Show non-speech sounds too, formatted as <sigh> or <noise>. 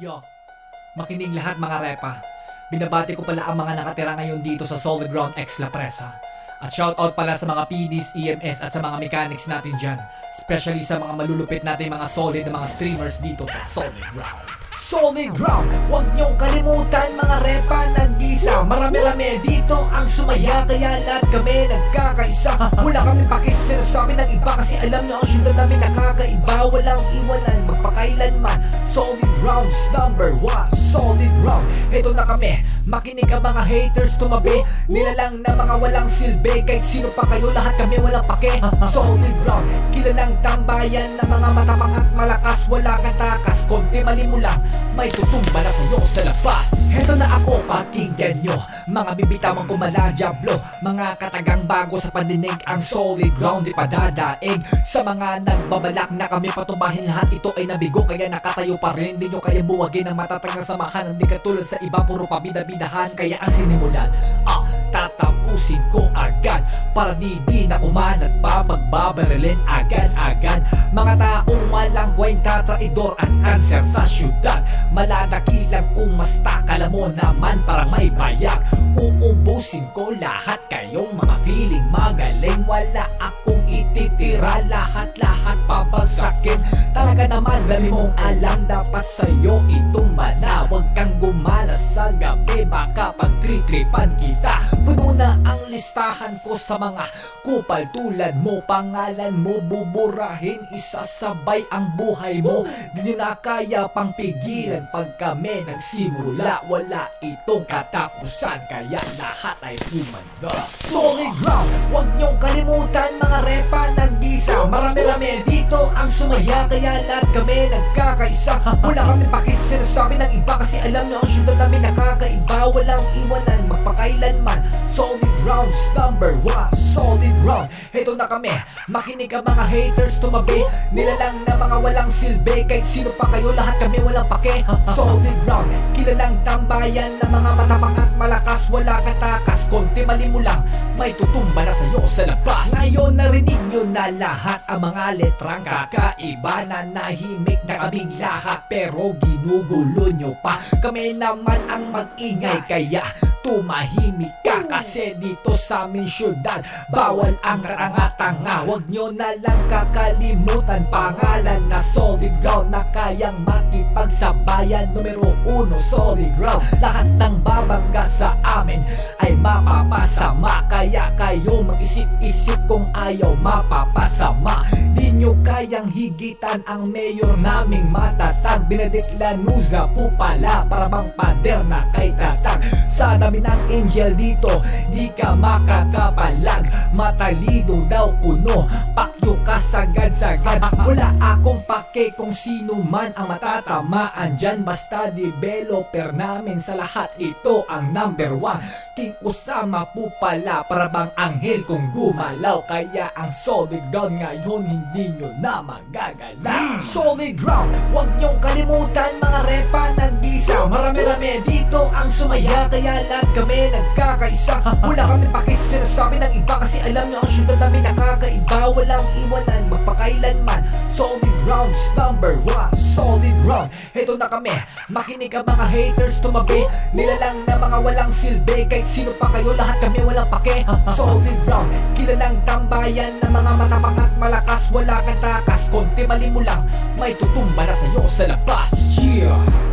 Yo, makinig lahat mga repa. Binabati ko pala ang mga nakatira ngayon dito sa Solid Ground X La Presa. At shoutout pala sa mga PDs, EMS at sa mga mechanics natin dyan. Especially sa mga malulupit natin mga solid na mga streamers dito sa Solid Ground. Solid Ground, huwag niyong kalimutan mga repa nag-isa Marami-rami dito ang sumaya Kaya lahat kami nagkakaisa Wala kami pakis sinasabi ng iba Kasi alam niyo ang syudad namin nakakaiba Walang iwanan magpakailanman Solid Grounds number one Solid Ground, ito na kami. Makinig ka mga haters tumabi. Nilalang na mga walang silbi. Kahit sino pa kayo lahat kami walang pake. Solid Ground, kilalang tambayan Na mga matapang at malakas. Wala katakas, konti mali mo lang. May tutumba na sa'yo sa labas. Heto na ako, pakinggan nyo. Mga bibitawang kumala, diablo Mga katagang bago sa pandinig Ang solid ground di padadaig. Sa mga nagbabalak na kami patubahin Lahat ito ay nabigo kaya nakatayo pa rin. Di nyo kaya buwagin ang matatag na samahan Hindi katulad sa iba puro pabida-bidahan Kaya ang sinimulan Ah, tatapusin ko agad. Para di di na kumalat pa Magbabarilin agad-agad. Mga taong walang kwenta Traidor at kanser sa syudad. Maladakilang umasta Kala mo naman parang may bayak Uubusin ko lahat Kayong mga feeling magaling. Wala akong ititira Lahat-lahat pabagsakin Talaga naman dami mong alam. Dapat sa'yo itong mana. Huwag kang gumalas sa gabi. Baka pagtritripan kita. Puno na ang listahan ko sa mga kupal. Tulad mo Pangalan mo buburahin. Isasabay ang buhay mo. Di na kaya pang pigilan Pag kami nagsimula. Wala itong katapusan. Kaya lahat ay humanda. Solid ground Huwag nyong kalimutan mga repa ang sumaya Kaya lahat kami nagkakaisa. Wala kami pakis sinasabi ng iba Kasi alam nyo ang syudad namin nakakaiba. Walang iwanan magpakailanman. Solid grounds number one Solid ground Ito na kami Makinig ka mga haters tumabi. Nilalang na mga walang silbi Kahit sino pa kayo lahat kami walang pake. Solid ground Kilalang tambayan na mga matapang at malakas. Wala katakas Konti mali mo lang May tutumba na sa'yo sa labas. Ngayon narinig nyo na lahat Ang mga letrang kakaiba Na nahimik na kaming lahat Pero ginugulo nyo pa. Kami naman ang mag-ingay Kaya tumahimik ka Kasi dito sa aming syudad Bawal ang tanga-tanga Huwag nyo na lang kakalimutan Pangalan na solid ground Na kayang makipagsabayan. Numero uno solid ground. Lahat ng babangga sa amin Ay mapapasama. Kaya kayo mag-isip-isip Kung ayaw mapapasama. Di nyo kayang higitan Ang mayor naming matatag. Binadikla Nuza po pala Para bang pader na kay tatag dami ng angel dito. Di ka makakapalag. Matalido daw kuno Pakyo ka sagad-sagad Wala akong pake kung sino man ang matatamaan dyan Basta developer namin sa lahat. Ito ang number one. King Osama po pala Para bang anghel kung gumalaw. Kaya ang solid ground ngayon Hindi nyo na magagalaw. Solid ground Huwag nyong kalimutan mga repa nag-isa. Marami-rami dito ang sumaya Kaya lahat kami nagkakaisa. <laughs> Wala kami pakis sinasabi ng iba Kasi alam nyo ang syudad namin nakakaiba. Walang iwanan magpakailanman. Solid grounds number one Solid ground. Ito na kami Makinig ka mga haters tumabi. Nilalang na mga walang silbi Kahit sino pa kayo lahat kami walang pake. <laughs> Solid ground Kilalang tambayan na mga matapang at malakas. Wala katakas Konti mali mo lang May tutumba na sa'yo sa labas. Yeah